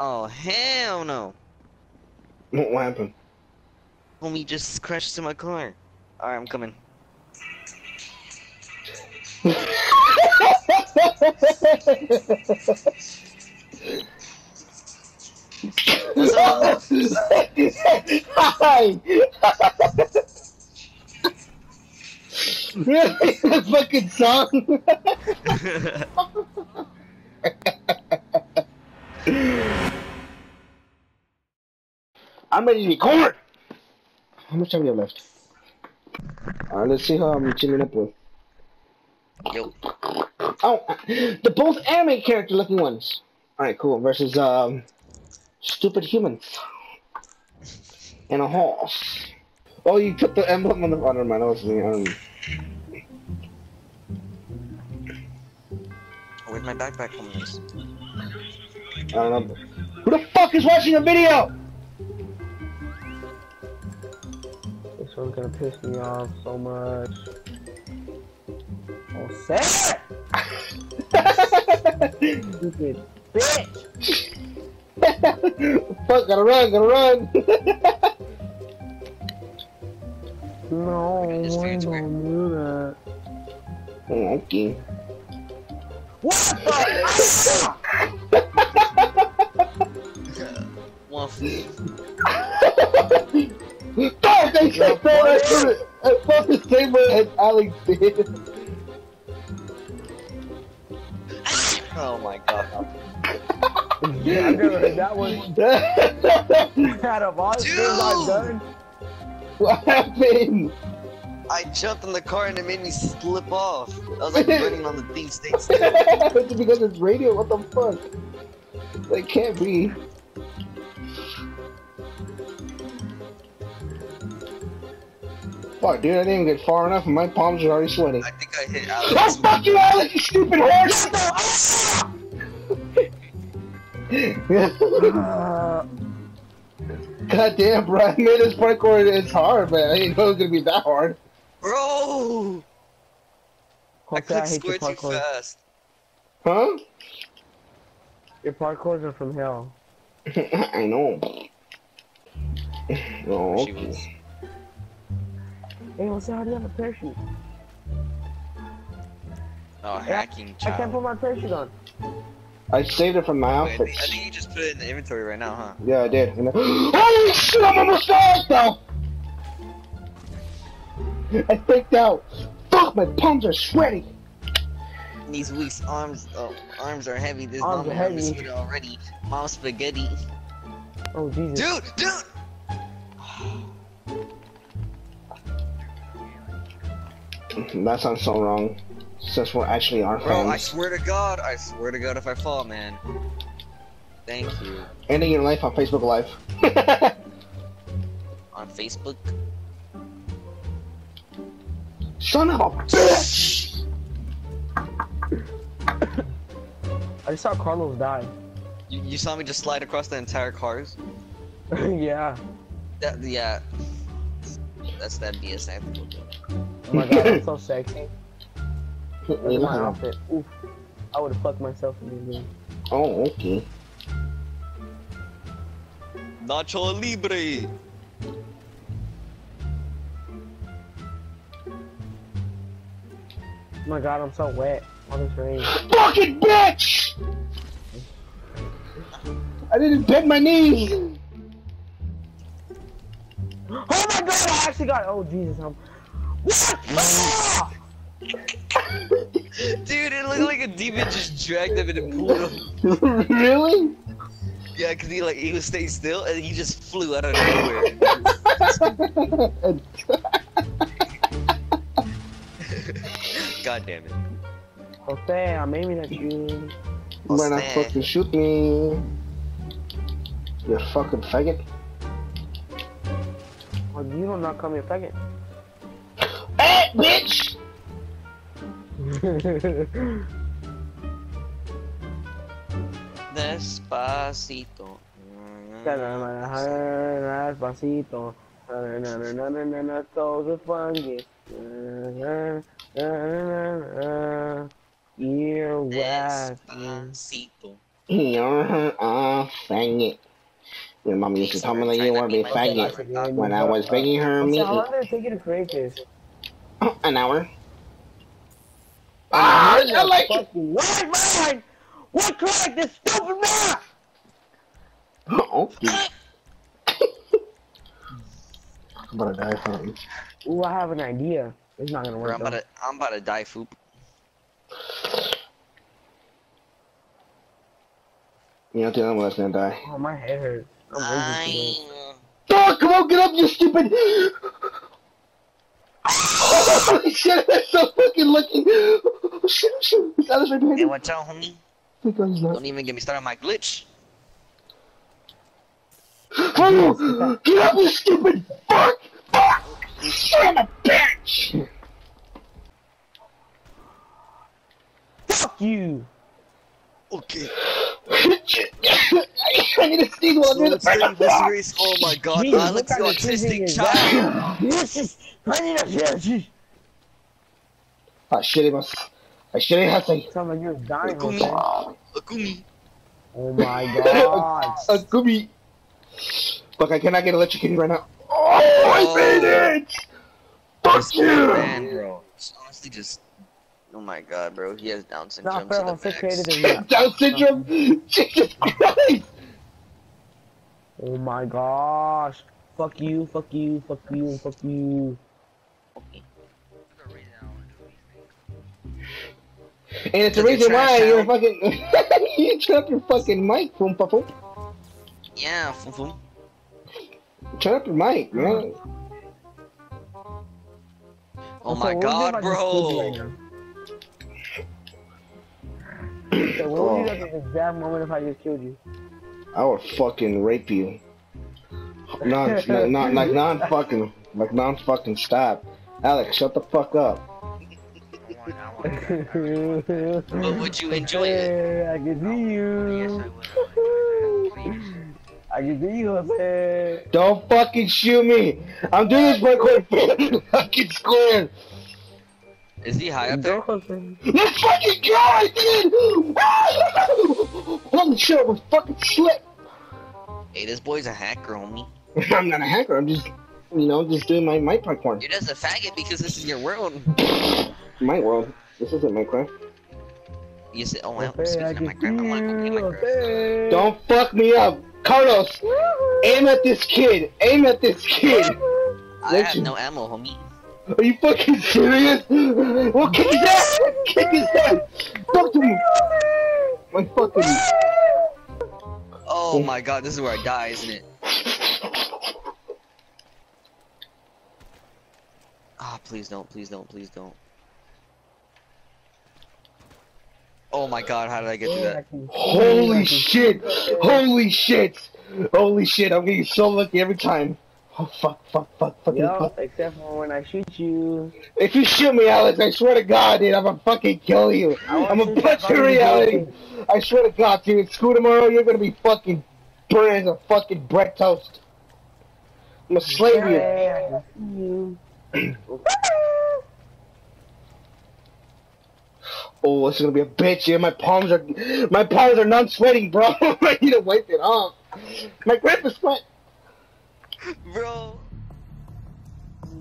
Oh hell no! What happened? Homie just crashed into my car. Alright, I'm coming. What's up? Hi! Really? That fucking song? I'm ready to record! How much time we have left? Alright, let's see how I'm chilling up with. Yo, Oh, the both anime character looking ones. Alright, cool. Versus, um, stupid humans. And a horse. Oh, you put the emblem on the. Oh, never mind. That was me. Um, where's my backpack from this? I don't know. Who the fuck is watching the video? This one's gonna piss me off so much. Oh, Sarah! Stupid bitch! fuck, gotta run, gotta run. No, Okay, this I feels don't weird. do that. okay. What the? Alex did. Oh my god. yeah, I've never heard that one. Out of all the things I've done, what happened? I jumped in the car and it made me slip off. I was like running on the thing stayed still. it's because it's radio. What the fuck? That can't be. Fuck, dude, I didn't even get far enough and my palms are already sweating. I think I hit Oh, Alex. fuck you, Alex, you stupid horse! uh, God damn, bro, I made this parkour, it's hard, man. I didn't know it was gonna be that hard. Bro! I Jose, I clicked hate square too parkour. fast. Huh? Your parkours are from hell. I know. Oh, She okay. Was. Hey, Jose, how do you have a parachute? Oh, hacking I can't put my parachute on. I saved it from my Wait, I, think, outfits. I think you just put it in the inventory right now, huh? Yeah, I did. And I- Holy shit, I'm almost dead, though! I freaked out. Fuck, my palms are sweaty. These week's arms, oh, arms are heavy. This Arms mama are heavy. already. Mom spaghetti. Oh, Jesus. Dude, dude! That sounds so wrong. Since we're actually our Bro, I swear to God, I swear to God if I fall, man. Thank you. Ending your life on Facebook Live. On Facebook. Son of a bitch! I just saw Carlos die. You, you saw me just slide across the entire cars? yeah. That, yeah. That's that BS anthem. Oh my god, I'm so sexy. Look at my outfit. Oof. I would have fucked myself in this game. Oh, okay. Nacho Libre! Oh my god, I'm so wet. All this rain. Fucking bitch! I didn't bend my knees! Oh my god, I actually got. Oh Jesus, I'm. What? Dude, it looked like a demon just dragged him in pulled pool. really? Yeah, cause he like he was staying still and he just flew out of nowhere. God damn it. Jose, I'm aiming at you. When I Jose. fucking shoot me. You fucking faggot. Oh, you don't not call me a faggot. Hey, bitch! Despacito. Despacito. Todos os fungus. Earwax. Despacito. You're a faggot. Your mom used to tell me that you were a big faggot. When I was begging her So how long did it take you to create this? an hour. Ah, I like it. Fucking What man? What crack this stupid man? Oh. I'm about to die from. Ooh, I have an idea. It's not gonna work. I'm about though. to, I'm about to die, foop. You know, tell them what's gonna die. Oh, my head hurts. I'm. I... Oh, come on, get up, you stupid! Holy shit, that's so fucking lucky! Oh shit, oh shit, is Alice right behind Hey, me? watch out, homie. Thank God he's not. Don't even get me started on my glitch. Oh, get up, you stupid fuck! Fuck! Son of a bitch! Fuck you! Okay. I need to sneeze while I'm doing Let's the see. Oh my god, Jesus, Alex, you kind of choosing autistic child. This is. I need a jersey. Ah, shit, mas. I should have said. Sound like you're dying, Akumi. man. Akumi. Oh my god. A gooby. Fuck, I cannot get electrocuted right now. Oh, I made it! Fuck This old man, you! bro. It's honestly just. Oh my god, bro. He has Down Not syndrome fair to how the sick created max. is. Down syndrome? Jesus Christ! Oh my gosh. Fuck you, fuck you, fuck you, fuck you. And it's the reason why trash you're fucking. you turn up your fucking mic, boom, boom, boom. Yeah, foom foom. Turn up your mic, man. Oh So my what would you do if god, I just bro. Right now? So what would you do at this exact moment if I just killed you? I would fucking rape you. Non, not, not, like non fucking, like non fucking stop. Alex, shut the fuck up. But would you enjoy it? I can see oh, you. I can see you, Jose. Don't fucking shoot me. I'm doing this parkour fucking square. Is he high up there? Let's fucking go! I did! Holy shit, I was fucking slick. Hey, this boy's a hacker, homie. I'm not a hacker. I'm just, you know, just doing my my parkour. You're just a faggot because this is your world. My world. This isn't Minecraft. You say, oh, well, Jose, I speaking of can Minecraft, see I want to you, play Minecraft. Jose. Don't fuck me up, Carlos. Aim at this kid. Aim at this kid. I Don't have you- no ammo, homie. Are you fucking serious? Well, kick his ass. Kick his ass. Talk to me. My fucking. Oh my god, this is where I die, isn't it? Ah, please don't, please don't, please don't. Oh my god, how did I get through that? can see you, I Holy shit! Holy shit! Holy shit! I'm getting so lucky every time. Oh fuck! Fuck! Fuck! Fucking Yo, fuck! except for when I shoot you. If you shoot me, Alex, I swear to God, dude, I'm gonna fucking kill you. I'm gonna punch your reality. I swear to God, dude. At school tomorrow, you're gonna be fucking burned as a fucking bread toast. I'm gonna slave you. Yeah, I can see you. Oh, it's gonna be a bitch. Yeah, my palms are, my palms are non-sweating, bro. I need to wipe it off. My grip is sweat. Bro!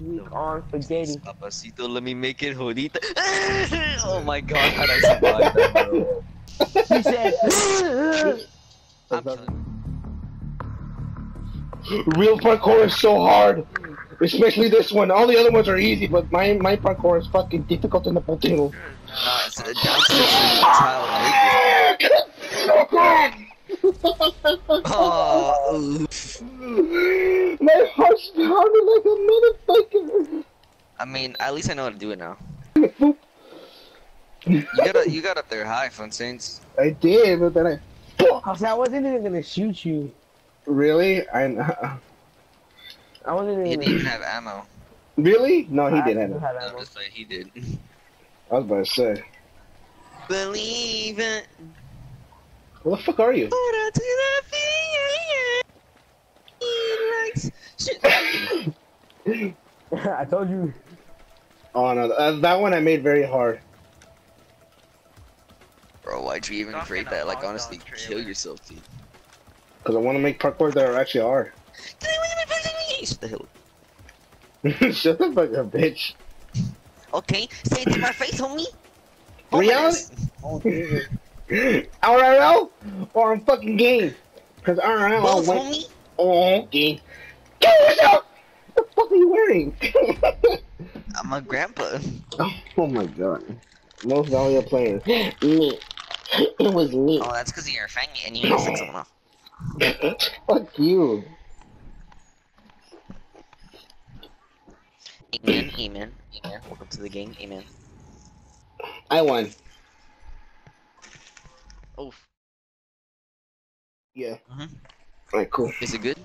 Week on spaghetti. Papacito, let me make it, jodita. oh my god, how did I survive that, bro? He said, I'm Real parkour is so hard, especially this one. All the other ones are easy, but my my parkour is fucking difficult in the potato. Nah, it's uh, a Down syndrome child. so good. Oh, my heart's pounding like a motherfucker. I mean, at least I know how to do it now. You got you got up there high, Fun Saints. I did, but then I. Oh, I I wasn't even gonna shoot you. Really? I I wasn't even. He didn't even have ammo. really? No, he I didn't. didn't have I'm ammo. just like he did. I was about to say. Believe it. Where the fuck are you? Hold on to the feeling. He likes- I told you. Oh no, uh, that one I made very hard. Bro, why Why'd you even Stuck create that? Like, honestly, trailer. kill yourself, dude. Because I want to make parkour that are actually hard. What the hell? Shut the fuck up, bitch. Okay, say it to my face, homie. Reality? Oh. RRL or on fucking game? Because RRL Both, went homie. on game. Kill yourself! What the fuck are you wearing? I'm a grandpa. oh my god. Most valuable player. Me. It was me. Oh, that's because you're a faggot and you need to fix someone off. Fuck you. Amen, amen, amen. Welcome to the game, amen. I won. Oh, Yeah. Mhm. Alright, cool. is it good?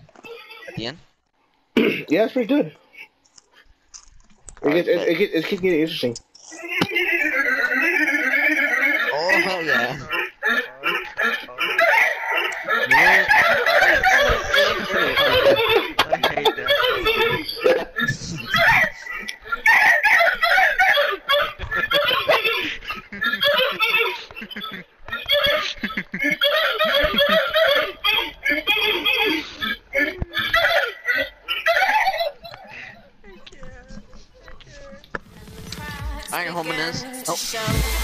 At the end? yeah, it's pretty good. It, gets, it, it, gets, it keeps getting interesting. Oh, hell yeah. I hate that. I ain't home in this. Oh. Oh.